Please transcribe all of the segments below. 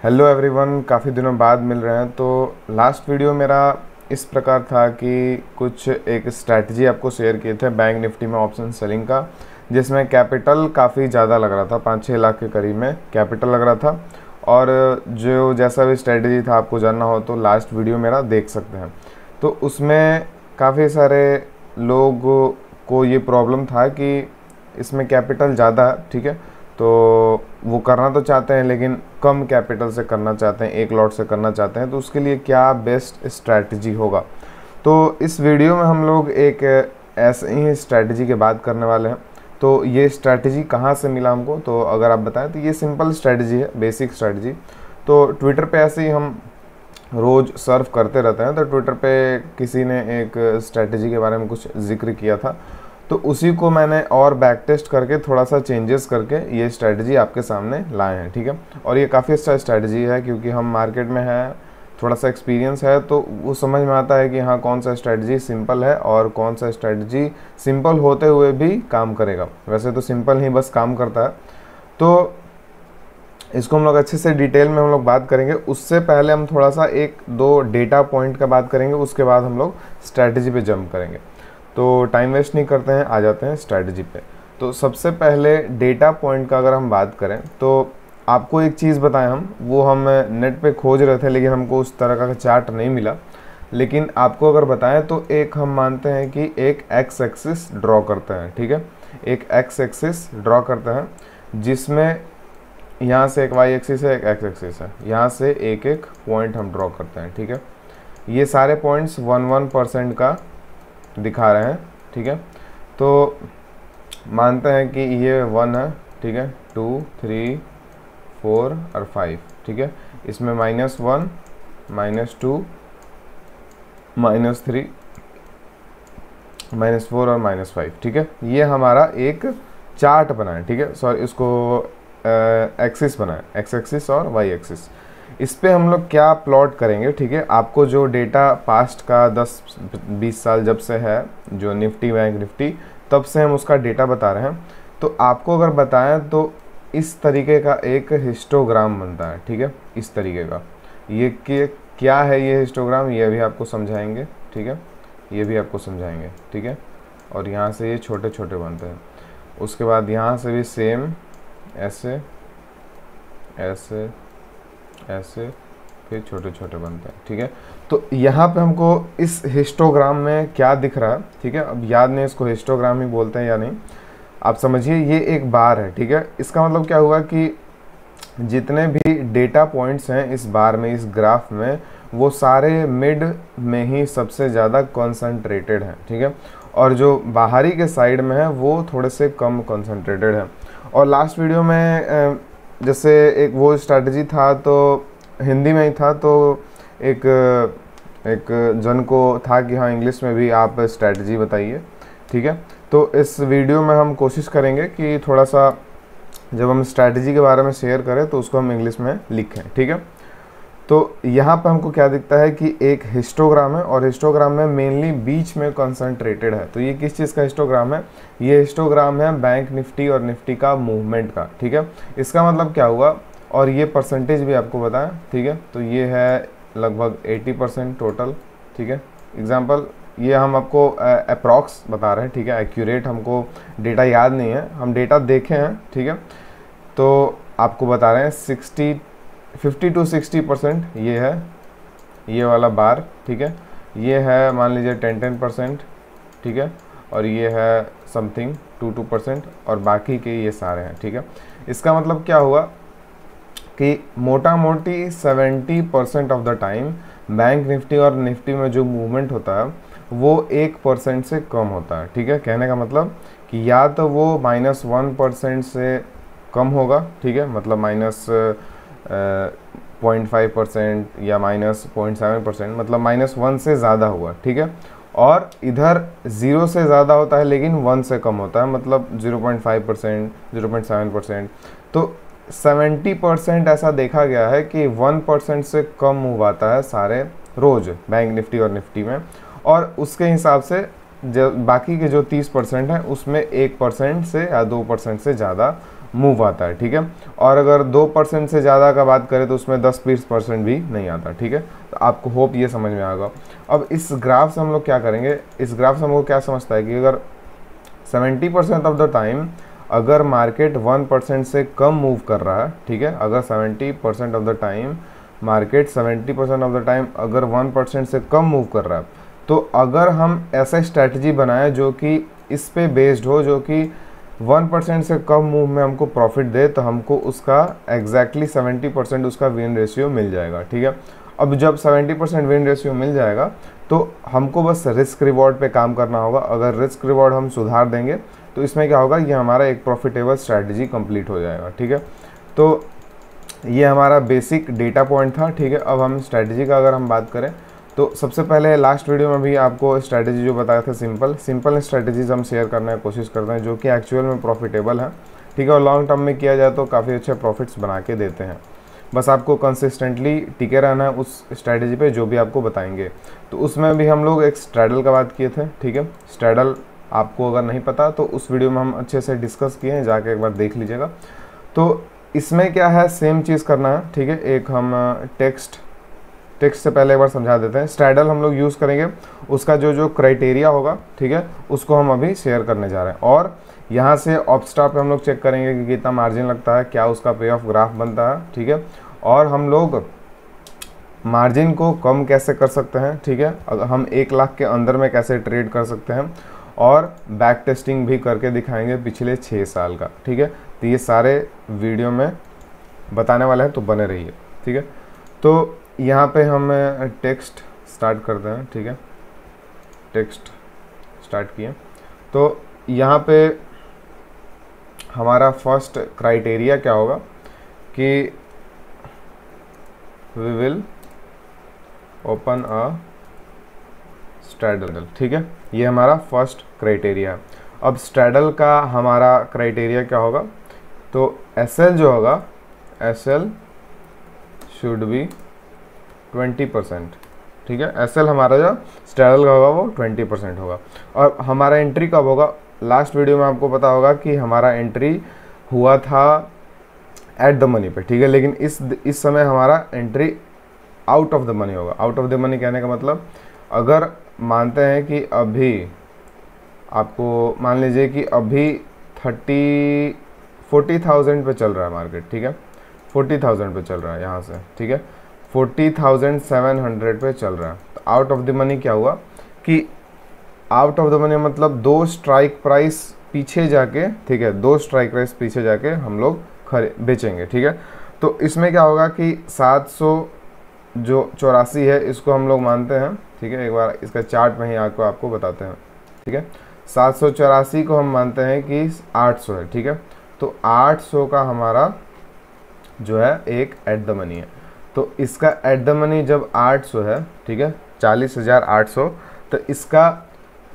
Hello everyone काफ़ी दिनों बाद मिल रहे हैं। तो लास्ट वीडियो मेरा इस प्रकार था कि कुछ एक स्ट्रैटेजी आपको शेयर किए थे बैंक निफ्टी में ऑप्शन सेलिंग का, जिसमें कैपिटल काफ़ी ज़्यादा लग रहा था, पाँच छः लाख के करीब में कैपिटल लग रहा था। और जो जैसा भी स्ट्रैटेजी था, आपको जानना हो तो लास्ट वीडियो मेरा देख सकते हैं। तो उसमें काफ़ी सारे लोग को ये प्रॉब्लम था कि इसमें कैपिटल ज़्यादा, ठीक है? तो वो करना तो चाहते हैं, लेकिन कम कैपिटल से करना चाहते हैं, एक लॉट से करना चाहते हैं तो उसके लिए क्या बेस्ट स्ट्रैटेजी होगा? तो इस वीडियो में हम लोग एक ऐसे ही स्ट्रैटेजी की बात करने वाले हैं। तो ये स्ट्रैटेजी कहाँ से मिला हमको? तो अगर आप बताएँ तो ये सिंपल स्ट्रैटेजी है, बेसिक स्ट्रैटेजी। तो ट्विटर पे ऐसे ही हम रोज़ सर्फ करते रहते हैं। तो ट्विटर पे किसी ने एक स्ट्रैटेजी के बारे में कुछ ज़िक्र किया था। तो उसी को मैंने और बैक टेस्ट करके थोड़ा सा चेंजेस करके ये स्ट्रैटेजी आपके सामने लाए हैं, ठीक है? और ये काफ़ी अच्छा स्ट्रैटेजी है, क्योंकि हम मार्केट में हैं थोड़ा सा एक्सपीरियंस है तो वो समझ में आता है कि हाँ कौन सा स्ट्रैटेजी सिंपल है और कौन सा स्ट्रैटेजी सिंपल होते हुए भी काम करेगा। वैसे तो सिंपल ही बस काम करता है। तो इसको हम लोग अच्छे से डिटेल में हम लोग बात करेंगे। उससे पहले हम थोड़ा सा एक, दो डेटा पॉइंट का बात करेंगे, उसके बाद हम लोग स्ट्रैटेजी पे जंप करेंगे। तो टाइम वेस्ट नहीं करते हैं, आ जाते हैं स्ट्रैटेजी पे। तो सबसे पहले डेटा पॉइंट का अगर हम बात करें तो आपको एक चीज़ बताएँ हम, वो हम नेट पे खोज रहे थे, लेकिन हमको उस तरह का चार्ट नहीं मिला। लेकिन आपको अगर बताएँ तो एक हम मानते हैं कि एक एक्स एक्सिस ड्रॉ करते हैं, ठीक है? एक एक्स एक्सिस ड्रॉ करते हैं, जिसमें यहाँ से एक वाई एक्सिस है, एक एक्स एक्सिस है। यहाँ से एक एक पॉइंट हम ड्रॉ करते हैं, ठीक है? ये सारे पॉइंट्स वन वन परसेंट का दिखा रहे हैं, ठीक है? तो मानते हैं कि ये वन है, ठीक है? टू थ्री फोर और फाइव ठीक है? इसमें minus one minus two minus three minus four और माइनस फाइव ठीक है? ये हमारा एक चार्ट बना है ठीक है? सॉरी इसको एक्सिस बनाए एक्स एक्सिस और वाई एक्सिस इस पर हम लोग क्या प्लॉट करेंगे, ठीक है? आपको जो डेटा पास्ट का 10-20 साल जब से है, जो निफ्टी, बैंक निफ्टी, तब से हम उसका डेटा बता रहे हैं। तो आपको अगर बताएँ तो इस तरीके का एक हिस्टोग्राम बनता है, ठीक है? इस तरीके का। ये कि, क्या है ये हिस्टोग्राम ये भी आपको समझाएँगे, ठीक है? ये भी आपको समझाएँगे, ठीक है? और यहाँ से ये छोटे छोटे बनते हैं। उसके बाद यहाँ से भी सेम ऐसे ऐसे ऐसे फिर छोटे छोटे बनते हैं, ठीक है? तो यहाँ पे हमको इस हिस्टोग्राम में क्या दिख रहा है ठीक है? अब याद नहीं इसको हिस्टोग्राम ही बोलते हैं या नहीं। आप समझिए, ये एक बार है, ठीक है? इसका मतलब क्या हुआ कि जितने भी डेटा पॉइंट्स हैं इस बार में, इस ग्राफ में, वो सारे मिड में ही सबसे ज़्यादा कॉन्सेंट्रेटेड हैं, ठीक है? और जो बाहरी के साइड में है, वो थोड़े से कम कॉन्सेंट्रेटेड है। और लास्ट वीडियो में जैसे एक वो स्ट्रैटेजी था तो हिंदी में ही था तो एक एक जन को था कि हाँ इंग्लिश में भी आप स्ट्रैटेजी बताइए, ठीक है? तो इस वीडियो में हम कोशिश करेंगे कि थोड़ा सा जब हम स्ट्रैटेजी के बारे में शेयर करें तो उसको हम इंग्लिश में लिखें, ठीक है? तो यहाँ पर हमको क्या दिखता है कि एक हिस्टोग्राम है और हिस्टोग्राम में मेनली बीच में कंसंट्रेटेड है। तो ये किस चीज़ का हिस्टोग्राम है? ये हिस्टोग्राम है बैंक निफ्टी और निफ्टी का मूवमेंट का, ठीक है? इसका मतलब क्या हुआ? और ये परसेंटेज भी आपको बताएँ, ठीक है? तो ये है लगभग 80 परसेंट टोटल ठीक है? एग्ज़ाम्पल ये हम आपको अप्रॉक्स बता रहे हैं, ठीक है? एक्यूरेट हमको डेटा याद नहीं है। हम डेटा देखे हैं, ठीक है? तो आपको बता रहे हैं sixty fifty to sixty percent ये है, ये वाला बार, ठीक है? ये है, मान लीजिए टेन टेन परसेंट, ठीक है? और ये है समथिंग टू टू परसेंट, और बाकी के ये सारे हैं, ठीक है? इसका मतलब क्या हुआ कि मोटा मोटी seventy percent of the time bank Nifty और निफ्टी में जो मूवमेंट होता है, वो एक परसेंट से कम होता है, ठीक है? कहने का मतलब कि या तो वो माइनस वन परसेंट से कम होगा, ठीक है? मतलब माइनस पॉइंट फाइव परसेंट या माइनस पॉइंट सेवन परसेंट मतलब माइनस वन से ज़्यादा हुआ, ठीक है? और इधर ज़ीरो से ज़्यादा होता है, लेकिन वन से कम होता है मतलब zero point five percent, zero point seven percent. तो सेवेंटी परसेंट ऐसा देखा गया है कि वन परसेंट से कम मूव आता है सारे रोज़, बैंक निफ्टी और निफ्टी में। और उसके हिसाब से जो बाकी के जो तीस परसेंट हैं, उसमें एक परसेंट से या दो परसेंट से ज़्यादा मूव आता है, ठीक है? और अगर दो परसेंट से ज़्यादा का बात करें तो उसमें दस बीस परसेंट भी नहीं आता, ठीक है? तो आपको होप ये समझ में आएगा। अब इस ग्राफ से हम लोग क्या करेंगे? इस ग्राफ से हम लोग क्या समझता है कि अगर seventy percent of the time अगर मार्केट वन परसेंट से कम मूव कर रहा है, ठीक है? अगर seventy percent of the time market seventy percent of the time अगर वन परसेंट से कम मूव कर रहा है तो अगर हम ऐसा स्ट्रैटेजी बनाएँ जो कि इस पे बेस्ड हो, जो कि वन परसेंट से कम मूव में हमको प्रॉफिट दे तो हमको उसका एग्जैक्टली सेवेंटी परसेंट उसका विन रेशियो मिल जाएगा, ठीक है? अब जब सेवेंटी परसेंट विन रेशियो मिल जाएगा तो हमको बस रिस्क रिवॉर्ड पे काम करना होगा। अगर रिस्क रिवॉर्ड हम सुधार देंगे तो इसमें क्या होगा, ये हमारा एक प्रॉफिटेबल स्ट्रैटेजी कंप्लीट हो जाएगा, ठीक है? तो ये हमारा बेसिक डेटा पॉइंट था, ठीक है? अब हम स्ट्रैटेजी का अगर हम बात करें तो सबसे पहले लास्ट वीडियो में भी आपको स्ट्रैटेजी जो बताया था सिंपल सिंपल स्ट्रैटेजीज हम शेयर करने की कोशिश करते हैं जो कि एक्चुअल में प्रॉफिटेबल है। ठीक है, और लॉन्ग टर्म में किया जाए तो काफ़ी अच्छे प्रॉफिट्स बना के देते हैं। बस आपको कंसिस्टेंटली टिके रहना है उस स्ट्रैटेजी पे जो भी आपको बताएँगे। तो उसमें भी हम लोग एक स्ट्रैडल का बात किए थे, ठीक है? स्ट्रैडल आपको अगर नहीं पता तो उस वीडियो में हम अच्छे से डिस्कस किए हैं, जाके एक बार देख लीजिएगा। तो इसमें क्या है सेम चीज़ करना है, ठीक है? एक हम टेक्स्ट टेक्स्ट से पहले एक बार समझा देते हैं। स्ट्रैडल हम लोग यूज़ करेंगे। उसका जो जो क्राइटेरिया होगा, ठीक है, उसको हम अभी शेयर करने जा रहे हैं। और यहाँ से ऑप्स्टा पे हम लोग चेक करेंगे कि कितना मार्जिन लगता है, क्या उसका पे ऑफ़ ग्राफ बनता है, ठीक है। और हम लोग मार्जिन को कम कैसे कर सकते हैं, ठीक है अगर हम एक लाख के अंदर में कैसे ट्रेड कर सकते हैं। और बैक टेस्टिंग भी करके दिखाएँगे पिछले छः साल का, ठीक है। तो ये सारे वीडियो में बताने वाले हैं तो बने रहिए, ठीक है। तो यहाँ पे हम टेक्स्ट स्टार्ट करते हैं ठीक है? टेक्स्ट स्टार्ट किए। तो यहाँ पे हमारा फ़र्स्ट क्राइटेरिया क्या होगा कि we will open a straddle ठीक है? ये हमारा फ़र्स्ट क्राइटेरिया है। अब स्ट्रैडल का हमारा क्राइटेरिया क्या होगा? तो एसएल जो होगा S L should be twenty percent. ठीक है? एसएल हमारा जो स्टैरल का होगा वो ट्वेंटी परसेंट होगा। और हमारा एंट्री कब होगा? लास्ट वीडियो में आपको पता होगा कि हमारा एंट्री हुआ था एट द मनी पे, ठीक है? लेकिन इस इस समय हमारा entry out of the money होगा। आउट ऑफ़ द मनी कहने का मतलब अगर मानते हैं कि अभी आपको, मान लीजिए कि अभी थर्टी फोर्टी थाउज़ेंड पे चल रहा है मार्केट ठीक है? फोर्टी थाउज़ेंड पे चल रहा है यहाँ से, ठीक है? फोर्टी थाउज़ेंड सेवन हंड्रेड पे चल रहा है। तो आउट ऑफ़ द मनी क्या हुआ? कि आउट ऑफ़ द मनी मतलब दो स्ट्राइक प्राइस पीछे जाके, ठीक है, दो स्ट्राइक प्राइस पीछे जाके हम लोग खरे, बेचेंगे, ठीक है? तो इसमें क्या होगा कि 700 जो चौरासी है, इसको हम लोग मानते हैं, ठीक है? एक बार इसका चार्ट में ही आपको आपको बताते हैं, ठीक है? सात सौ चौरासी को हम मानते हैं कि 800 है, ठीक है? तो 800 का हमारा जो है, एक एट द मनी है। तो इसका एट द मनी जब 800 है, ठीक है, चालीस हज़ार आठ सौ तो इसका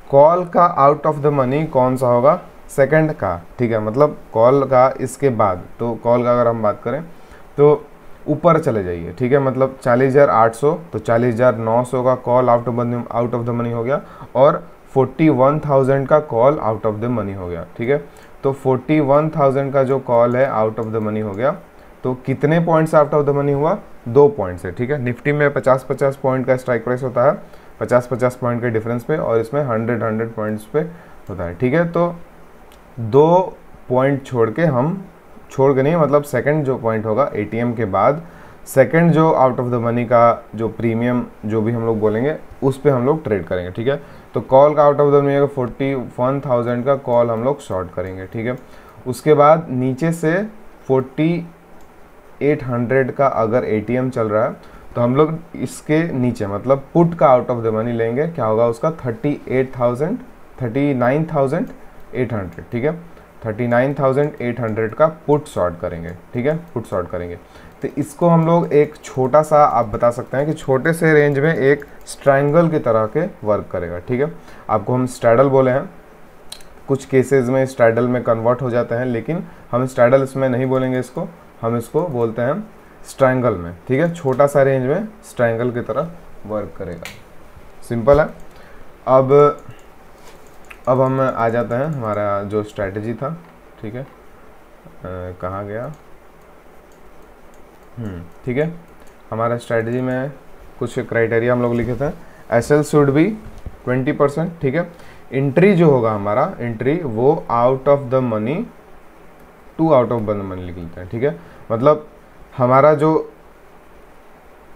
कॉल का आउट ऑफ़ द मनी कौन सा होगा? सेकंड का, ठीक है मतलब कॉल का इसके बाद तो कॉल का अगर हम बात करें तो ऊपर चले जाइए, ठीक है मतलब चालीस हज़ार आठ सौ तो चालीस हज़ार नौ सौ का call out of money out of the money हो गया, और फोर्टी वन थाउज़ेंड का call out of the money हो गया, ठीक है तो फोर्टी वन थाउज़ेंड का जो कॉल है आउट ऑफ़ द मनी हो गया तो कितने points out of the money हुआ? दो पॉइंट्स है, ठीक है? निफ्टी में पचास पचास पॉइंट का स्ट्राइक प्राइस होता है पचास पचास पॉइंट के डिफरेंस पे और इसमें हंड्रेड हंड्रेड पॉइंट्स पे होता है, ठीक है? तो दो पॉइंट छोड़ के हम, छोड़ के नहीं मतलब सेकंड जो पॉइंट होगा एटीएम के बाद सेकंड जो आउट ऑफ़ द मनी का जो प्रीमियम जो भी हम लोग बोलेंगे, उस पर हम लोग ट्रेड करेंगे, ठीक है? तो कॉल का आउट ऑफ़ द मनी का फोर्टी वन थाउज़ेंड का कॉल हम लोग शॉर्ट करेंगे, ठीक है? उसके बाद नीचे से फोर्टी 800 का अगर एटीएम चल रहा है तो हम लोग इसके नीचे मतलब पुट का आउट ऑफ़ द मनी लेंगे, क्या होगा उसका? Thirty eight thousand, thirty nine thousand eight hundred, ठीक है? Thirty nine thousand eight hundred का पुट शॉर्ट करेंगे, ठीक है? पुट शॉर्ट करेंगे। तो इसको हम लोग एक छोटा सा, आप बता सकते हैं कि छोटे से रेंज में एक स्ट्राइंगल की तरह के वर्क करेगा, ठीक है? आपको हम स्ट्रैडल बोले हैं। कुछ केसेस में स्ट्रैडल में कन्वर्ट हो जाते हैं, लेकिन हम स्ट्रैडल इसमें नहीं बोलेंगे इसको। हम इसको बोलते हैं स्ट्रैंगल में ठीक है? छोटा सा रेंज में स्ट्रैंगल की तरह वर्क करेगा। सिंपल है? अब अब हम आ जाते हैं हमारा जो स्ट्रैटेजी था ठीक है? कहाँ गया? हम्म, ठीक है? हमारा स्ट्रैटेजी में कुछ क्राइटेरिया हम लोग लिखे थे। S L should be twenty percent ठीक है? एंट्री जो होगा हमारा एंट्री वो out of the money to out of the money लिख लेते हैं, ठीक है? मतलब हमारा जो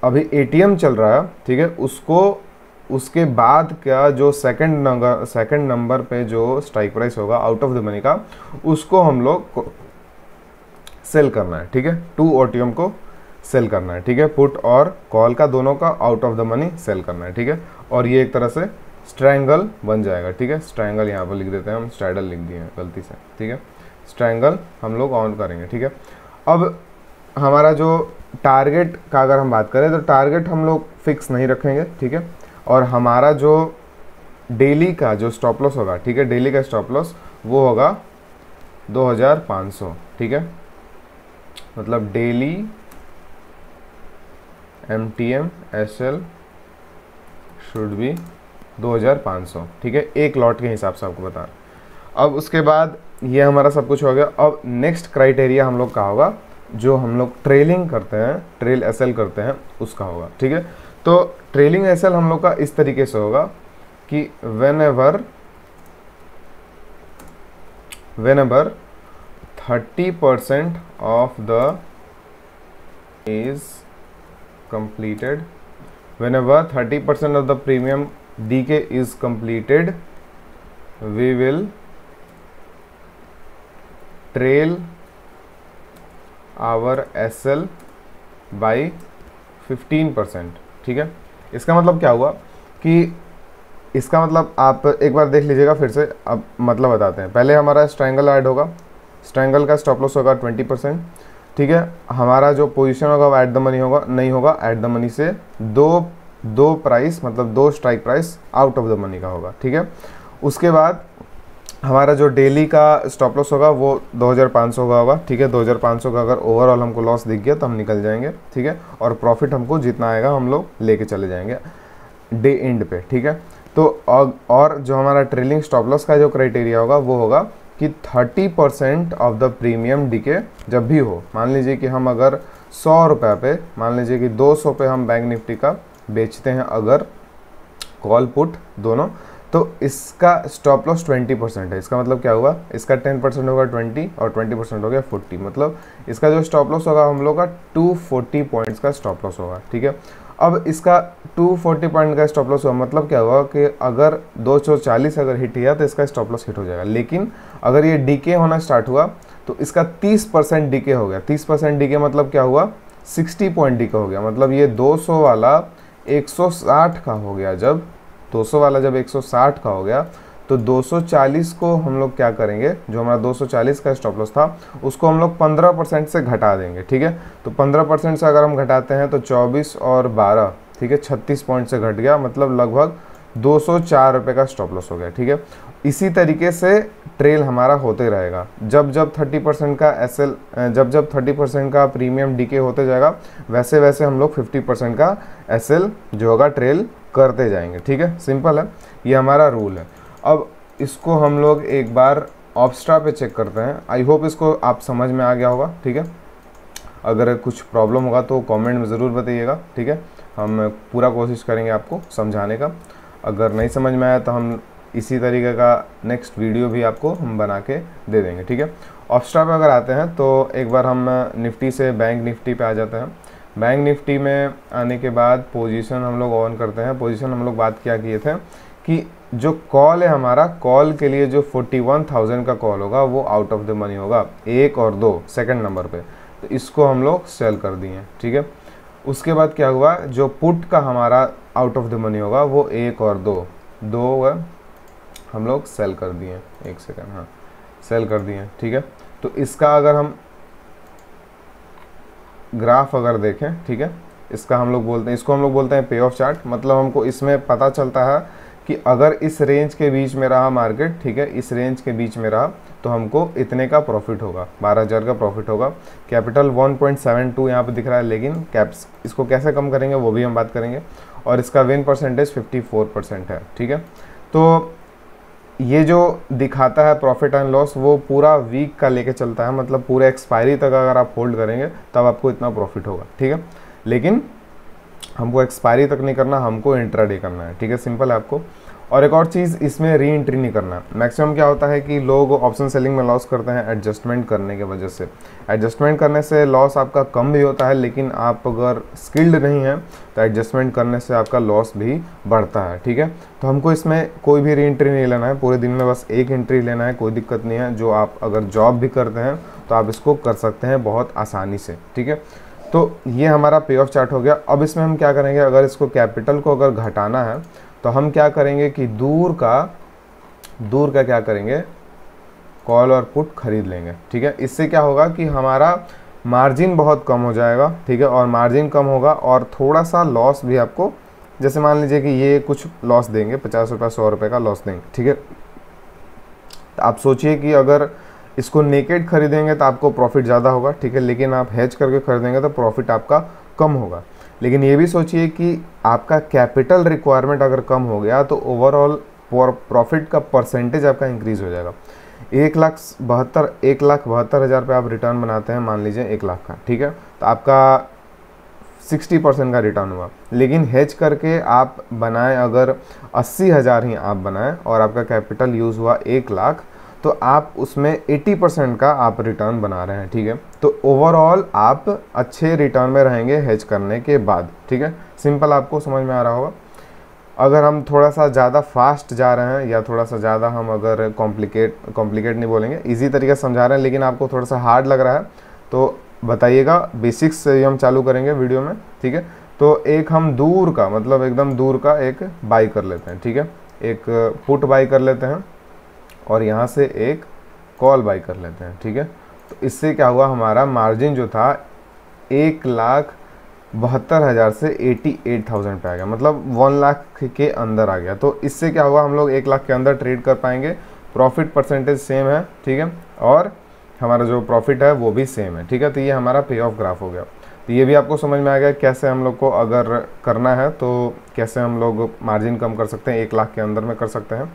अभी एटीएम चल रहा है, ठीक है? उसको, उसके बाद क्या जो सेकंड नंबर सेकंड नंबर पे जो स्ट्राइक प्राइस होगा आउट ऑफ़ द मनी का, उसको हम लोग सेल करना है, ठीक है? टू ओटीएम को सेल करना है, ठीक है? पुट और कॉल का दोनों का out of the money sell करना है, ठीक है? और ये एक तरह से स्ट्रैंगल बन जाएगा, ठीक है? स्ट्रैंगल यहाँ पर लिख देते हैं, हम स्ट्राइडल लिख दिए हैं, गलती से, ठीक है? स्ट्रैंगल हम लोग ऑन करेंगे, ठीक है? अब हमारा जो टारगेट का अगर हम बात करें तो टारगेट हम लोग फिक्स नहीं रखेंगे, ठीक है? और हमारा जो डेली का जो स्टॉप लॉस होगा, ठीक है? डेली का स्टॉप लॉस वो होगा 2500 ठीक है? मतलब daily M T M S L should be 2500 ठीक है? एक लॉट के हिसाब से आपको बता अब उसके बाद ये हमारा सब कुछ हो गया। अब नेक्स्ट क्राइटेरिया हम लोग का होगा, जो हम लोग ट्रेलिंग करते हैं ट्रेल एसएल करते हैं, उसका होगा, ठीक है? तो ट्रेलिंग एसएल हम लोग का इस तरीके से होगा कि whenever whenever thirty percent of the is completed whenever thirty percent of the premium decay is trail our S L by fifteen percent ठीक है? इसका मतलब क्या हुआ कि इसका मतलब आप एक बार देख लीजिएगा फिर से, अब मतलब बताते हैं। पहले हमारा स्ट्रैंगल ऐड होगा। स्ट्रैंगल का स्टॉप लॉस होगा ट्वेंटी परसेंट ठीक है? हमारा जो पोजीशन होगा वो एट द मनी होगा, नहीं होगा एट द मनी से दो दो प्राइस मतलब दो strike price out of the money का होगा, ठीक है? उसके बाद हमारा जो डेली का स्टॉप लॉस होगा वो 2500 का होगा ठीक है? 2500 का अगर ओवरऑल हमको लॉस दिख गया तो हम निकल जाएँगे, ठीक है? और प्रॉफिट हमको जितना आएगा हम लोग लेके चले जाएँगे डे एंड पे, ठीक है? तो और जो हमारा ट्रेलिंग स्टॉप लॉस का जो क्राइटेरिया होगा वो होगा कि 30 percent of the premium decay जब भी हो, मान लीजिए कि हम अगर सौ रुपये पे, मान लीजिए कि दो सौ पे हम बैंक निफ्टी का बेचते हैं अगर कॉल पुट दोनों तो इसका स्टॉप लॉस 20 परसेंट है। इसका मतलब क्या हुआ? इसका 10 परसेंट होगा 20 और 20 परसेंट हो गया 40 मतलब इसका जो स्टॉप लॉस होगा हम लोग का 240 पॉइंट्स का स्टॉप लॉस होगा, ठीक है? अब इसका 240 पॉइंट का स्टॉप लॉस हुआ मतलब क्या हुआ कि अगर 240 अगर हिट किया तो इसका स्टॉप लॉस हिट हो जाएगा। लेकिन अगर ये डीके होना स्टार्ट हुआ तो इसका 30 परसेंट डीके हो गया। 30 परसेंट डीके मतलब क्या हुआ? 60 पॉइंट डीके हो गया। मतलब ये 200 वाला 160 का हो गया जब 200 वाला जब 160 का हो गया तो 240 को हम लोग क्या करेंगे? जो हमारा 240 का स्टॉप लॉस था, उसको हम लोग 15 परसेंट से घटा देंगे, ठीक है? तो 15 परसेंट से अगर हम घटाते हैं तो 24 और 12 ठीक है? 36 पॉइंट से घट गया मतलब लगभग दो सौ का स्टॉप लॉस हो गया, ठीक है? इसी तरीके से ट्रेल हमारा होते रहेगा। जब जब 30 परसेंट का एसएल जब जब 30 परसेंट का प्रीमियम डीके होते जाएगा, वैसे वैसे हम लोग 50 परसेंट का एसएल जो होगा ट्रेल करते जाएँगे, ठीक है? सिंपल है। ये हमारा रूल है। अब इसको हम लोग एक बार ऑप्स्ट्रा पे चेक करते हैं। आई होप इसको आप समझ में आ गया होगा, ठीक है? अगर कुछ प्रॉब्लम होगा तो कमेंट में ज़रूर बताइएगा, ठीक है? हम पूरा कोशिश करेंगे आपको समझाने का। अगर नहीं समझ में आया तो हम इसी तरीके का नेक्स्ट वीडियो भी आपको हम बना के दे देंगे, ठीक है? ऑप्स्ट्रा पे अगर आते हैं तो एक बार हम निफ्टी से बैंक निफ्टी पे आ जाते हैं। बैंक निफ्टी में आने के बाद पोजीशन हम लोग ऑन करते हैं। पोजीशन हम लोग बात क्या किए थे? कि जो कॉल है हमारा कॉल के लिए जो 41,000 का कॉल होगा वो आउट ऑफ़ द मनी होगा। एक और दो सेकंड नंबर पे। तो इसको हम लोग सेल कर दिए ठीक है? उसके बाद क्या हुआ? जो पुट का हमारा आउट ऑफ़ द मनी होगा वो एक और दो। दो होगा हम लोग सेल कर दिए। एक सेकंड हाँ। सेल कर दिए ठीक है? तो इसका अगर हम ग्राफ अगर देखें, ठीक है? इसका हम लोग बोलते हैं, इसको हम लोग बोलते हैं पे ऑफ़ चार्ट मतलब हमको इसमें पता चलता है कि अगर इस रेंज के बीच में रहा मार्केट ठीक है? इस रेंज के बीच में रहा तो हमको इतने का प्रॉफिट होगा। बारह हज़ार का प्रॉफिट होगा। कैपिटल 1.72 पॉइंट सेवन टू यहाँ पर दिख रहा है, लेकिन कैप्स इसको कैसे कम करेंगे, वो भी हम बात करेंगे। और इसका विन परसेंटेज 54 परसेंट है, ठीक है? तो ये जो दिखाता है प्रॉफिट एंड लॉस वो पूरा वीक का लेके चलता है मतलब पूरे एक्सपायरी तक अगर आप होल्ड करेंगे, तब आपको इतना प्रॉफिट होगा, ठीक है? लेकिन हमको एक्सपायरी तक नहीं करना, हमको इंट्राडे करना है, ठीक है? सिंपल है आपको। और एक और चीज़, इसमें री एंट्री नहीं करना। मैक्सिमम क्या होता है कि लोग ऑप्शन सेलिंग में लॉस करते हैं एडजस्टमेंट करने की वजह से। एडजस्टमेंट करने से लॉस आपका कम भी होता है, लेकिन आप अगर स्किल्ड नहीं हैं तो एडजस्टमेंट करने से आपका लॉस भी बढ़ता है, ठीक है? तो हमको इसमें कोई भी री एंट्री नहीं लेना है। पूरे दिन में बस एक एंट्री लेना है, कोई दिक्कत नहीं है। जो आप अगर जॉब भी करते हैं तो आप इसको कर सकते हैं बहुत आसानी से, ठीक है? तो ये हमारा पे ऑफ़ चार्ट हो गया। अब इसमें हम क्या करेंगे? अगर इसको कैपिटल को अगर घटाना है तो हम क्या करेंगे कि दूर का दूर का क्या करेंगे? कॉल और पुट खरीद लेंगे, ठीक है? इससे क्या होगा कि हमारा मार्जिन बहुत कम हो जाएगा, ठीक है? और मार्जिन कम होगा और थोड़ा सा लॉस भी आपको, जैसे मान लीजिए कि ये कुछ लॉस देंगे, पचास रुपये सौ रुपये का लॉस देंगे, ठीक है? तो आप सोचिए कि अगर इसको नेकेड खरीदेंगे तो आपको प्रॉफिट ज़्यादा होगा, ठीक है? लेकिन आप हैच करके खरीदेंगे तो प्रॉफिट आपका कम होगा। लेकिन ये भी सोचिए कि आपका कैपिटल रिक्वायरमेंट अगर कम हो गया तो ओवरऑल प्रॉफिट का परसेंटेज आपका इंक्रीज हो जाएगा। एक लाख बहत्तर, एक लाख बहत्तर हज़ार पे आप रिटर्न बनाते हैं, मान लीजिए एक लाख का, ठीक है? तो आपका सिक्सटी परसेंट का रिटर्न हुआ। लेकिन हेज करके आप बनाएँ, अगर अस्सी हज़ार ही आप बनाएँ और आपका कैपिटल यूज़ हुआ एक लाख तो आप उसमें 80 परसेंट का आप रिटर्न बना रहे हैं, ठीक है? तो ओवरऑल आप अच्छे रिटर्न में रहेंगे हेज करने के बाद, ठीक है? सिंपल आपको समझ में आ रहा होगा। अगर हम थोड़ा सा ज़्यादा फास्ट जा रहे हैं या थोड़ा सा ज़्यादा हम अगर कॉम्प्लिकेट कॉम्प्लिकेट नहीं बोलेंगे इजी तरीके से समझा रहे हैं, लेकिन आपको थोड़ा सा हार्ड लग रहा है तो बताइएगा। बेसिक्स से हम चालू करेंगे वीडियो में, ठीक है? तो एक हम दूर का मतलब एकदम दूर का एक बाई कर लेते हैं, ठीक है? एक पुट बाई कर लेते हैं। और यहाँ से एक कॉल बाई कर लेते हैं, ठीक है? तो इससे क्या हुआ, हमारा मार्जिन जो था, एक लाख बहत्तर हज़ार से एटी एट थाउज़ेंड पर आ गया। मतलब वन लाख के अंदर आ गया। तो इससे क्या हुआ, हम लोग एक लाख के अंदर ट्रेड कर पाएँगे। प्रॉफिट परसेंटेज सेम है, ठीक है? और हमारा जो प्रॉफिट है, वो भी सेम है, ठीक है? तो ये हमारा पे ऑफ़ ग्राफ हो गया। तो ये भी आपको समझ में आ गया कैसे हम लोग को अगर करना है तो कैसे हम लोग मार्जिन कम कर सकते हैं, एक लाख के अंदर में कर सकते हैं।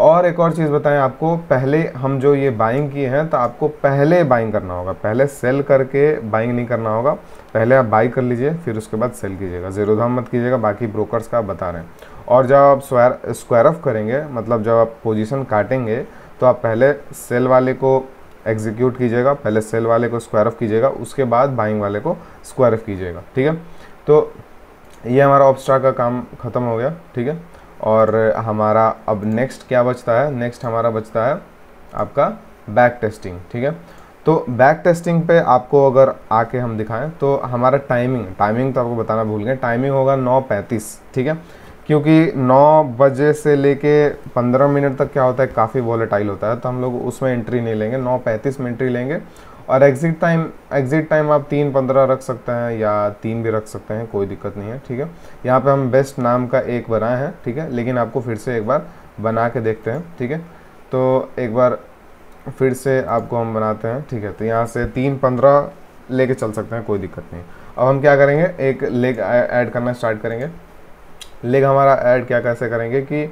और एक और चीज़ बताएँ आपको, पहले हम जो ये बाइंग किए हैं तो आपको पहले बाइंग करना होगा। पहले सेल करके बाइंग नहीं करना होगा। पहले आप बाई कर लीजिए, फिर उसके बाद सेल कीजिएगा। ज़ीरो धाम मत कीजिएगा, बाकी ब्रोकर्स का आप बता रहे हैं। और जब आप स्क्वायर स्क्वायर ऑफ़ करेंगे मतलब जब आप पोजीशन काटेंगे तो आप पहले सेल वाले को एग्जीक्यूट कीजिएगा, पहले सेल वाले को स्क्वायर ऑफ़ कीजिएगा, उसके बाद बाइंग वाले को स्क्वायर ऑफ़ कीजिएगा। ठीक है? तो ये हमारा ऑब्स्ट्रा का काम ख़त्म हो गया। ठीक है? और हमारा अब नेक्स्ट क्या बचता है? नेक्स्ट हमारा बचता है आपका बैक टेस्टिंग ठीक है? तो बैक टेस्टिंग पे आपको अगर आके हम दिखाएँ तो हमारा टाइमिंग टाइमिंग तो आपको बताना भूल गए टाइमिंग होगा नौ पैंतीस, ठीक है? क्योंकि नौ बजे से लेके पंद्रह मिनट तक क्या होता है, काफ़ी वॉलेटाइल होता है तो हम लोग उसमें एंट्री नहीं लेंगे, नौ पैंतीस में एंट्री लेंगे और एग्जिट टाइम एग्जिट टाइम आप तीन पंद्रह रख सकते हैं या तीन भी रख सकते हैं, कोई दिक्कत नहीं है, ठीक है? यहाँ पे हम बेस्ट नाम का एक बनाए हैं, ठीक है? लेकिन आपको फिर से एक बार बना के देखते हैं, ठीक है? तो एक बार फिर से आपको हम बनाते हैं, ठीक है? तो यहाँ से तीन पंद्रह लेके चल सकते हैं, कोई दिक्कत नहीं। अब हम क्या करेंगे? एक लेग ऐड करना स्टार्ट करेंगे। लेग हमारा ऐड क्या कैसे करेंगे कि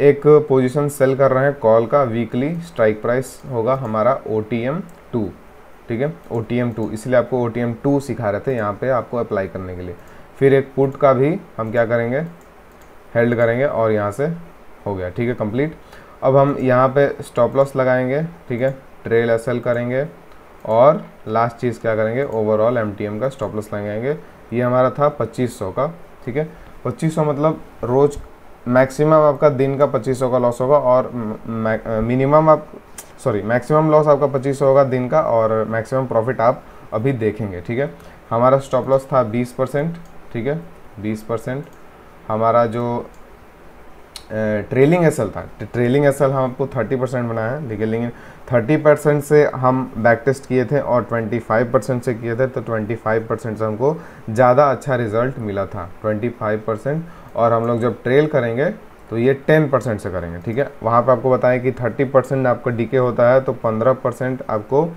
एक पोजीशन सेल कर रहे हैं कॉल का वीकली स्ट्राइक प्राइस होगा हमारा ओ टी एम टू ठीक है? ओ टी एम टू इसलिए आपको ओ टी एम टू सिखा रहे थे यहाँ पे आपको अप्लाई करने के लिए। फिर एक पुट का भी हम क्या करेंगे? हेल्ड करेंगे और यहाँ से हो गया। ठीक है? कंप्लीट अब हम यहाँ पे स्टॉप लॉस लगाएँगे। ठीक है? ट्रेल एस करेंगे और लास्ट चीज़ क्या करेंगे? ओवरऑल एमटीएम का स्टॉप लॉस लगाएँगे। ये हमारा था 2500 का। ठीक है? 2500 मतलब रोज़ मैक्सिमम आपका दिन का 2500 का लॉस होगा और मिनिमम आप सॉरी मैक्सिमम लॉस आपका पच्चीस होगा दिन का और मैक्सिमम प्रॉफिट आप अभी देखेंगे, ठीक है? हमारा स्टॉप लॉस था बीस परसेंट, ठीक है? बीस परसेंट। हमारा जो ट्रेलिंग एसएल था ट्रेलिंग एसएल हम आपको थर्टी परसेंट बनाया है है? लेकिन थर्टी परसेंट से हम बैक टेस्ट किए थे और ट्वेंटी फाइव परसेंट से किए थे तो ट्वेंटी फाइव परसेंट से हमको ज़्यादा अच्छा रिज़ल्ट मिला था, ट्वेंटी फाइव परसेंट। और हम लोग जब ट्रेल करेंगे तो ये टेन परसेंट से करेंगे, ठीक है? वहाँ पे आपको बताएँ कि थर्टी परसेंट आपका डीके होता है तो पंद्रह परसेंट आपको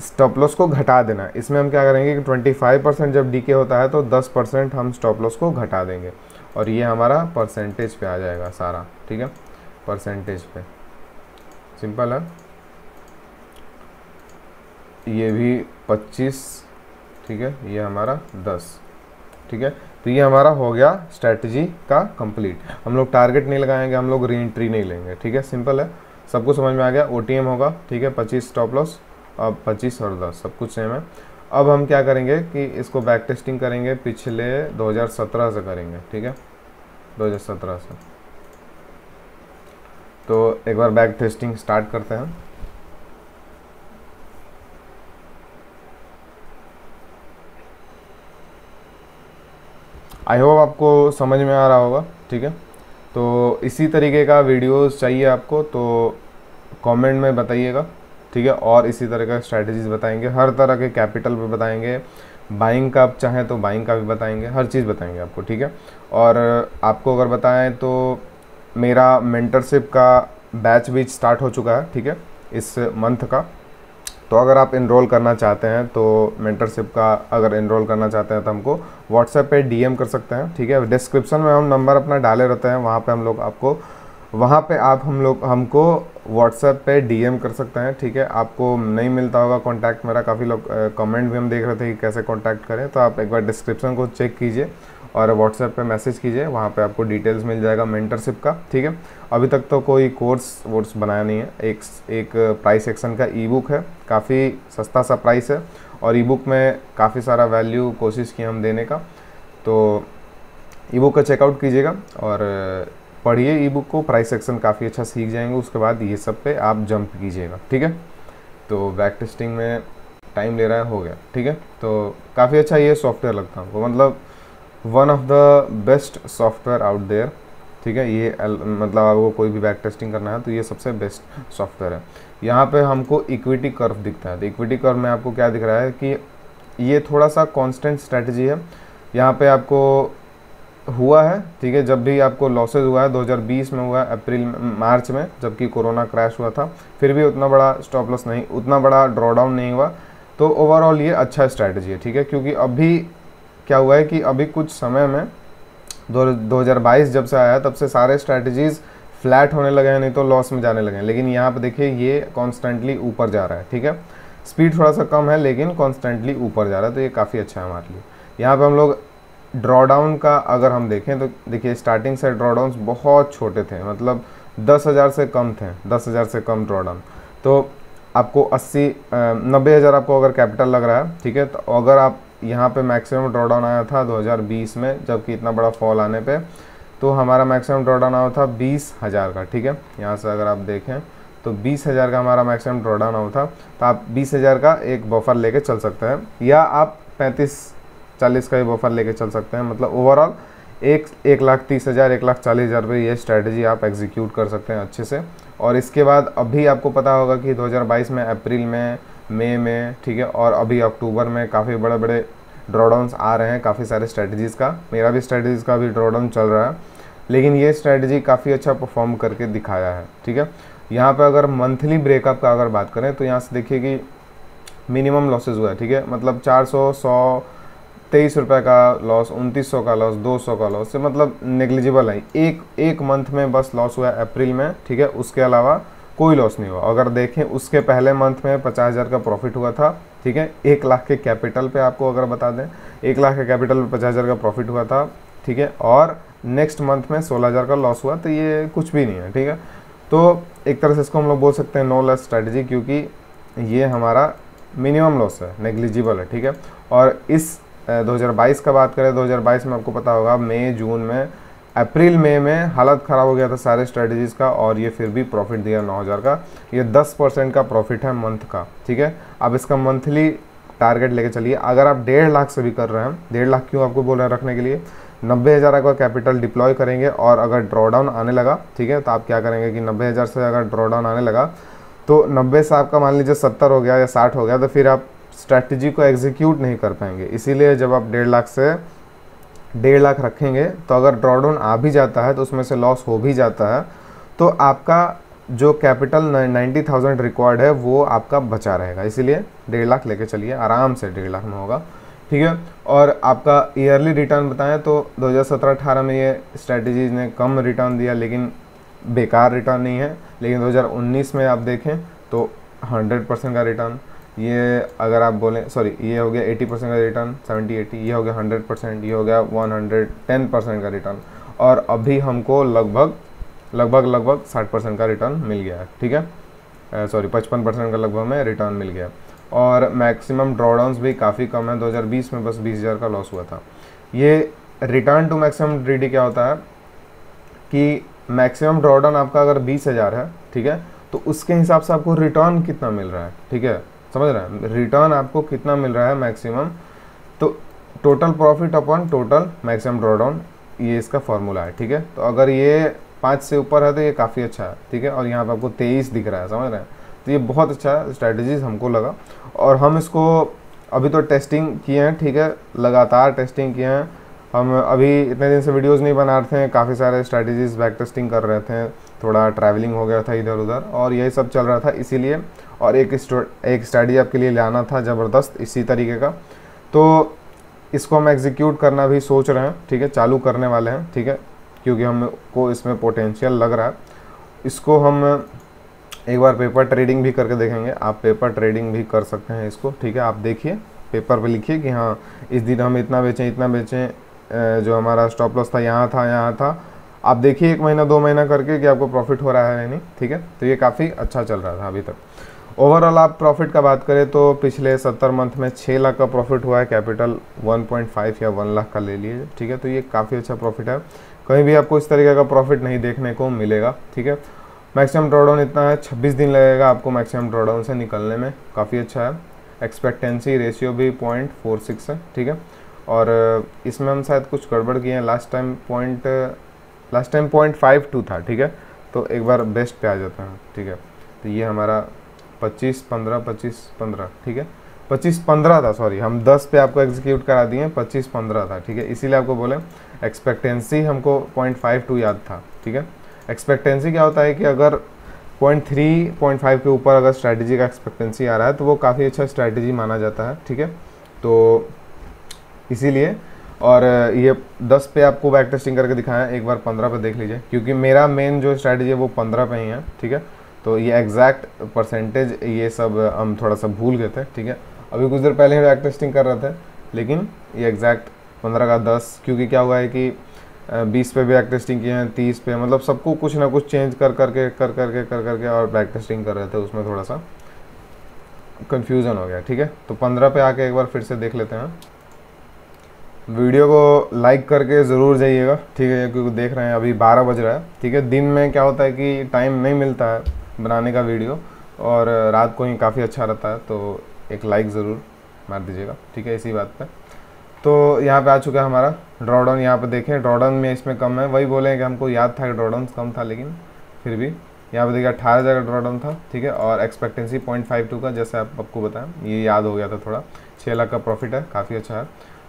स्टॉप लॉस को घटा देना इसमें हम क्या करेंगे कि ट्वेंटी फाइव परसेंट जब डीके होता है तो दस परसेंट हम स्टॉप लॉस को घटा देंगे। और ये हमारा परसेंटेज पे आ जाएगा सारा, ठीक है? परसेंटेज पे। सिंपल है। ये भी 25 ठीक है? ये हमारा 10 ठीक है? तो ये हमारा हो गया स्ट्रैटेजी का कंप्लीट हम लोग टारगेट नहीं लगाएँगे, हम लोग री एंट्री नहीं लेंगे, ठीक है? सिंपल है। सब कुछ समझ में आ गया? ओटीएम होगा, ठीक है? पच्चीस स्टॉप लॉस अब पच्चीस और दस, सब कुछ सेम है। अब हम क्या करेंगे कि इसको बैक टेस्टिंग करेंगे, पिछले 2017 से करेंगे, ठीक है? 2017 से। तो एक बार बैक टेस्टिंग स्टार्ट करते हैं। आई होप आपको समझ में आ रहा होगा, ठीक है? तो इसी तरीके का वीडियोस चाहिए आपको तो कमेंट में बताइएगा, ठीक है? और इसी तरह का स्ट्रैटेजीज बताएँगे। हर तरह के कैपिटल पे बताएँगे। बाइंग का आप चाहें तो बाइंग का भी बताएँगे। हर चीज़ बताएँगे आपको, ठीक है? और आपको अगर बताएँ तो मेरा मेंटरशिप का बैच भी स्टार्ट हो चुका है, ठीक है? इस मंथ का। तो अगर आप इनरोल करना चाहते हैं तो मेंटरशिप का अगर इनरोल करना चाहते हैं तो हमको व्हाट्सएप पे डीएम कर सकते हैं, ठीक है? डिस्क्रिप्शन में हम नंबर अपना डाले रहते हैं, वहाँ पे हम लोग आपको, वहाँ पे आप हम लोग, हमको व्हाट्सएप पे डीएम कर सकते हैं, ठीक है? आपको नहीं मिलता होगा कांटेक्ट मेरा, काफ़ी लोग कमेंट भी हम देख रहे थे कि कैसे कांटेक्ट करें तो आप एक बार डिस्क्रिप्शन को चेक कीजिए। और व्हाट्सएप पे मैसेज कीजिए, वहाँ पे आपको डिटेल्स मिल जाएगा मेंटरशिप का, ठीक है? अभी तक तो कोई कोर्स वोर्स बनाया नहीं है। एक एक प्राइस सेक्शन का ई बुक है, काफ़ी सस्ता सा प्राइस है और ई बुक में काफ़ी सारा वैल्यू कोशिश की हम देने का। तो ई बुक का चेकआउट कीजिएगा और पढ़िए ई बुक को प्राइस सेक्शन काफ़ी अच्छा सीख जाएँगे। उसके बाद ये सब पे आप जंप कीजिएगा, ठीक है? तो बैक टेस्टिंग में टाइम ले रहा है, हो गया, ठीक है? तो काफ़ी अच्छा ये सॉफ्टवेयर लगता है हमको। मतलब one of the best software out there ठीक है? ये मतलब आपको कोई भी बैक टेस्टिंग करना है तो ये सबसे बेस्ट सॉफ्टवेयर है। यहाँ पे हमको इक्विटी कर्व दिखता है। तो इक्विटी कर्व में आपको क्या दिख रहा है कि ये थोड़ा सा कांस्टेंट स्ट्रेटजी है। यहाँ पे आपको हुआ है, ठीक है? जब भी आपको लॉसेज हुआ है 2020 में हुआ है, अप्रैल, मार्च में, जबकि कोरोना क्रैश हुआ था, फिर भी उतना बड़ा स्टॉप लॉस नहीं, उतना बड़ा ड्रॉडाउन नहीं हुआ। तो ओवरऑल ये अच्छा स्ट्रैटेजी है, ठीक है? क्योंकि अभी क्या हुआ है कि अभी कुछ समय में, दो बाईस जब से आया, तब से सारे स्ट्रैटेजीज़ फ्लैट होने लगे हैं, नहीं तो लॉस में जाने लगे हैं। लेकिन यहाँ पर देखिए, ये कॉन्स्टेंटली ऊपर जा रहा है, ठीक है? स्पीड थोड़ा सा कम है, लेकिन कॉन्स्टेंटली ऊपर जा रहा है तो ये काफ़ी अच्छा है हमारे लिए। यहाँ पे हम लोग ड्रॉडाउन का अगर हम देखें तो देखिए स्टार्टिंग से ड्रॉडाउन बहुत छोटे थे मतलब दस हज़ार से कम थे, दस हज़ार से कम ड्रॉडाउन तो आपको अस्सी नब्बे हज़ार आपको अगर कैपिटल लग रहा है, ठीक है? तो अगर आप यहाँ पे मैक्सिमम ड्रॉडाउन आया था 2020 में, जबकि इतना बड़ा फॉल आने पे तो हमारा मैक्सिमम ड्रॉडाउन आया था बीस हज़ार का, ठीक है? यहाँ से अगर आप देखें तो बीस हज़ार का हमारा मैक्सिमम ड्रॉडाउन आया था तो आप बीस हज़ार का एक बफर लेके चल सकते हैं, या आप पैंतीस चालीस का ही बफर लेके चल सकते हैं मतलब ओवरऑल एक एक लाख तीस हज़ार, एक लाख चालीस हज़ार रुपये ये स्ट्रैटेजी आप एग्जीक्यूट कर सकते हैं अच्छे से। और इसके बाद अभी आपको पता होगा कि 2022 में अप्रैल में मई में, ठीक है? और अभी अक्टूबर में काफ़ी बड़े बड़े ड्रॉडाउंस आ रहे हैं, काफ़ी सारे स्ट्रेटजीज़ का। मेरा भी स्ट्रैटेजीज़ का भी ड्रॉडाउन चल रहा है। लेकिन ये स्ट्रैटेजी काफ़ी अच्छा परफॉर्म करके दिखाया है, ठीक है? यहाँ पर अगर मंथली ब्रेकअप का अगर बात करें तो यहाँ से देखिए कि मिनिमम लॉसेज हुआ है, ठीक है? मतलब चार सौ सौ, तेईस रुपये का लॉस उनतीस सौ का लॉस दो सौ का लॉस से मतलब नेग्लिजिबल है। एक एक मंथ में बस लॉस हुआ है अप्रैल में, ठीक है? उसके अलावा कोई लॉस नहीं हुआ। अगर देखें, उसके पहले मंथ में पचास हज़ार का प्रॉफिट हुआ था, ठीक है? एक लाख के कैपिटल पे आपको अगर बता दें, एक लाख के कैपिटल पे पचास हज़ार का प्रॉफिट हुआ था, ठीक है? और नेक्स्ट मंथ में सोलह हज़ार का लॉस हुआ तो ये कुछ भी नहीं है, ठीक है? तो एक तरह से इसको हम लोग बोल सकते हैं नो लॉस स्ट्रैटेजी क्योंकि ये हमारा मिनिमम लॉस है नेग्लिजिबल है, ठीक है? और इस 2022 का बात करें 2022 में आपको पता होगा, मई, जून में अप्रैल, मई में हालत ख़राब हो गया था सारे स्ट्रेटजीज़ का और ये फिर भी प्रॉफिट दिया 9000 का। ये 10 परसेंट का प्रॉफिट है मंथ का, ठीक है? अब इसका मंथली टारगेट लेके चलिए। अगर आप डेढ़ लाख से भी कर रहे हैं, डेढ़ लाख क्यों आपको बोल रहे हैं रखने के लिए? नब्बे हज़ार का कैपिटल डिप्लॉय करेंगे और अगर ड्रॉडाउन आने लगा, ठीक है? तो आप क्या करेंगे कि नब्बे हज़ार से अगर ड्रॉडाउन आने लगा तो नब्बे से आपका मान लीजिए सत्तर हो गया या साठ हो गया तो फिर आप स्ट्रैटेजी को एग्जीक्यूट नहीं कर पाएँगे। इसीलिए जब आप डेढ़ लाख से डेढ़ लाख रखेंगे तो अगर ड्रॉडाउन आ भी जाता है तो उसमें से लॉस हो भी जाता है तो आपका जो कैपिटल नाइन्टी थाउज़ेंड रिकॉर्ड है, वो आपका बचा रहेगा। इसीलिए डेढ़ लाख लेके चलिए, आराम से डेढ़ लाख में होगा, ठीक है? और आपका ईयरली रिटर्न बताएँ तो 2017-18 में ये स्ट्रेटजीज ने कम रिटर्न दिया, लेकिन बेकार रिटर्न नहीं है। लेकिन 2019 में आप देखें तो 100 परसेंट का रिटर्न ये अगर आप बोलें सॉरी ये हो गया 80 परसेंट का रिटर्न 70 80 ये हो गया 100 परसेंट ये हो गया 110 परसेंट का रिटर्न और अभी हमको लगभग लगभग लगभग 60 परसेंट का रिटर्न मिल गया है, ठीक है? सॉरी पचपन परसेंट का लगभग हमें रिटर्न मिल गया और मैक्सिमम ड्रॉडाउंस भी काफ़ी कम है 2020 में बस बीस हज़ार का लॉस हुआ था। ये रिटर्न टू मैक्सिमम डी क्या होता है? कि मैक्सिमम ड्रॉडाउन आपका अगर बीस हज़ार है, ठीक है? तो उसके हिसाब से आपको रिटर्न कितना मिल रहा है, ठीक है? समझ रहे हैं? रिटर्न आपको कितना मिल रहा है मैक्सिमम तो total profit upon total maximum drawdown ये इसका फॉर्मूला है, ठीक है? तो अगर ये पाँच से ऊपर है तो ये काफ़ी अच्छा है, ठीक है? और यहाँ पर आपको तेईस दिख रहा है, समझ रहे हैं? तो ये बहुत अच्छा स्ट्रैटेजीज हमको लगा। और हम इसको अभी तो टेस्टिंग किए हैं, ठीक है? लगातार टेस्टिंग किए हैं। हम अभी इतने दिन से वीडियोस नहीं बना रहे थे, काफ़ी सारे स्ट्रैटेजीज बैक टेस्टिंग कर रहे थे। थोड़ा ट्रैवलिंग हो गया था इधर उधर और यही सब चल रहा था इसीलिए और एक एक स्टडी आपके लिए लाना था ज़बरदस्त इसी तरीके का। तो इसको हम एग्जीक्यूट करना भी सोच रहे हैं, ठीक है? चालू करने वाले हैं, ठीक है? क्योंकि हमको इसमें पोटेंशियल लग रहा है। इसको हम एक बार पेपर ट्रेडिंग भी करके देखेंगे। आप पेपर ट्रेडिंग भी कर सकते हैं इसको, ठीक है? आप देखिए पेपर पे लिखिए कि हाँ इस दिन हम इतना बेचें इतना बेचें जो हमारा स्टॉप लॉस था, यहाँ था यहाँ था आप देखिए एक महीना, दो महीना करके कि आपको प्रॉफिट हो रहा है या नहीं, ठीक है? तो ये काफ़ी अच्छा चल रहा था अभी तक। ओवरऑल आप प्रॉफिट का बात करें तो पिछले सत्तर मंथ में छः लाख का प्रॉफिट हुआ है कैपिटल 1.5 या 1 लाख का ले लिए, ठीक है? तो ये काफ़ी अच्छा प्रॉफिट है। कहीं भी आपको इस तरीके का प्रॉफिट नहीं देखने को मिलेगा, ठीक है? मैक्सिमम ड्रॉडाउन इतना है 26 दिन लगेगा आपको मैक्सिमम ड्रॉडाउन से निकलने में, काफ़ी अच्छा है। एक्सपेक्टेंसी रेशियो भी पॉइंट फोर सिक्स है, ठीक है? और इसमें हम शायद कुछ गड़बड़ किए हैं। Last time point last time point five two था, ठीक है? तो एक बार बेस्ट पे आ जाता है, ठीक है? तो ये हमारा पच्चीस पंद्रह पच्चीस पंद्रह, ठीक है? पच्चीस पंद्रह था सॉरी हम दस पे आपको एग्जीक्यूट करा दिए पच्चीस पंद्रह था, ठीक है? इसीलिए आपको बोले एक्सपेक्टेंसी हमको पॉइंट फाइव टू याद था, ठीक है? एक्सपेक्टेंसी क्या होता है कि अगर पॉइंट थ्री पॉइंट फाइव के ऊपर अगर स्ट्रैटेजी का एक्सपेक्टेंसी आ रहा है तो वो काफ़ी अच्छा स्ट्रैटेजी माना जाता है, ठीक है? तो इसीलिए और ये 10 पे आपको बैक टेस्टिंग करके दिखाया एक बार 15 पे देख लीजिए, क्योंकि मेरा मेन जो स्ट्रैटेजी है वो 15 पे ही है, ठीक है? तो ये एग्जैक्ट परसेंटेज ये सब हम थोड़ा सा भूल गए थे, ठीक है? अभी कुछ देर पहले ही बैक टेस्टिंग कर रहे थे, लेकिन ये एग्जैक्ट पंद्रह का दस, क्योंकि क्या हुआ है कि बीस पे बैक टेस्टिंग किए हैं, तीस पे मतलब सबको कुछ ना कुछ चेंज कर, करके कर करके कर, करके और बैक टेस्टिंग कर रहे थे, उसमें थोड़ा सा कन्फ्यूज़न हो गया, ठीक है? तो पंद्रह पे आके एक बार फिर से देख लेते हैं। वीडियो को लाइक करके ज़रूर जाइएगा, ठीक है क्योंकि देख रहे हैं, अभी बारह बज रहा है, ठीक है, दिन में क्या होता है कि टाइम नहीं मिलता है बनाने का वीडियो और रात को ही काफ़ी अच्छा रहता है तो एक लाइक ज़रूर मार दीजिएगा, ठीक है, इसी बात पे। तो यहाँ पे आ चुका है हमारा ड्रॉडाउन यहाँ पे देखें ड्रॉडाउन में इसमें कम है, वही बोले कि हमको याद था कि ड्रॉडाउन कम था, लेकिन फिर भी यहाँ पे देखिए अठारह हज़ार का ड्रॉडाउन था, ठीक है, और एक्सपेक्टेंसी पॉइंट फाइव टू का, जैसे आप, आपको बताएँ ये याद हो गया था थोड़ा छः लाख का प्रॉफिट है, काफ़ी अच्छा है।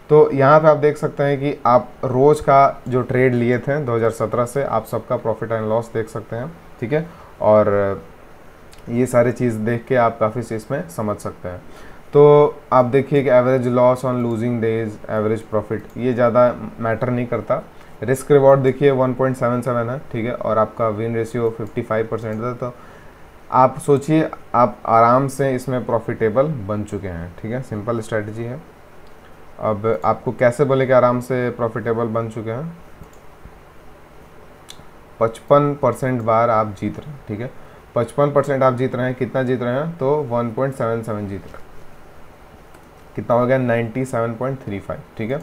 तो यहाँ पे आप देख सकते हैं कि आप रोज़ का जो ट्रेड लिए थे 2017 से, आप सबका प्रॉफिट एंड लॉस देख सकते हैं, ठीक है? और ये सारी चीज़ देख के आप काफ़ी इसमें समझ सकते हैं। तो आप देखिए कि average loss on losing days average profit ये ज़्यादा मैटर नहीं करता। रिस्क रिवॉर्ड देखिए 1.77 है, ठीक है? और आपका विन रेशियो 55 परसेंट था तो आप सोचिए, आप आराम से इसमें प्रॉफिटेबल बन चुके हैं, ठीक है? सिंपल स्ट्रेटजी है। अब आपको कैसे बोले कि आराम से प्रॉफिटेबल बन चुके हैं? पचपन परसेंट बार आप जीत रहे हैं ठीक है? पचपन परसेंट आप जीत रहे हैं कितना जीत रहे हैं? तो वन पॉइंट सेवन सेवन जीत रहे हैं। कितना हो गया? Ninety seven point three five ठीक है?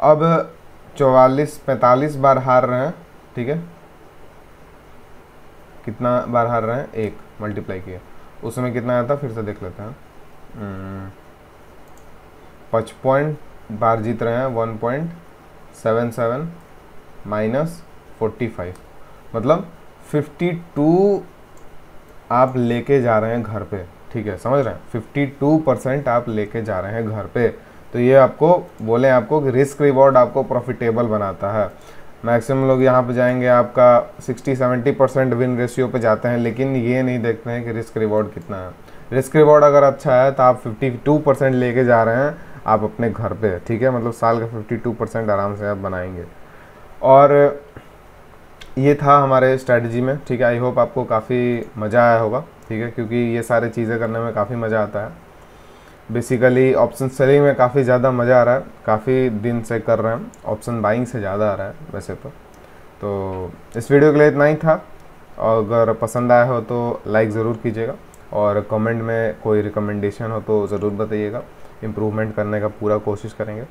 अब चौवालीस पैंतालीस बार हार रहे हैं ठीक है? कितना बार हार रहे हैं? एक मल्टीप्लाई किए उसमें कितना आया था? फिर से देख लेते हैं। हम्म, पचपन बार जीत रहे हैं one point seven seven minus forty five मतलब फिफ्टी टू आप लेके जा रहे हैं घर पे, ठीक है, समझ रहे हैं? फिफ्टी टू परसेंट आप लेके जा रहे हैं घर पे। तो ये आपको, बोले आपको कि रिस्क रिवॉर्ड आपको प्रॉफिटेबल बनाता है। मैक्सिमम लोग यहाँ पे जाएँगे, आपका 60-70 परसेंट विन रेशियो पे जाते हैं, लेकिन ये नहीं देखते हैं कि रिस्क रिवॉर्ड कितना है। रिस्क रिवॉर्ड अगर अच्छा है तो आप 52 परसेंट लेके जा रहे हैं आप अपने घर पे, ठीक है? मतलब साल का 52 परसेंट आराम से आप बनाएँगे। और ये था हमारे स्ट्रैटेजी में, ठीक है? आई होप आपको काफ़ी मज़ा आया होगा, ठीक है? क्योंकि ये सारे चीज़ें करने में काफ़ी मज़ा आता है। बेसिकली ऑप्शन सेलिंग में काफ़ी ज़्यादा मज़ा आ रहा है। काफ़ी दिन से कर रहे हैं। ऑप्शन बाइंग से ज़्यादा आ रहा है वैसे तो। तो इस वीडियो के लिए इतना ही था। और अगर पसंद आया हो तो लाइक ज़रूर कीजिएगा। और कमेंट में कोई रिकमेंडेशन हो तो ज़रूर बताइएगा। इम्प्रूवमेंट करने का पूरा कोशिश करेंगे।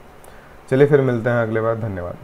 चलिए फिर मिलते हैं अगले बार धन्यवाद।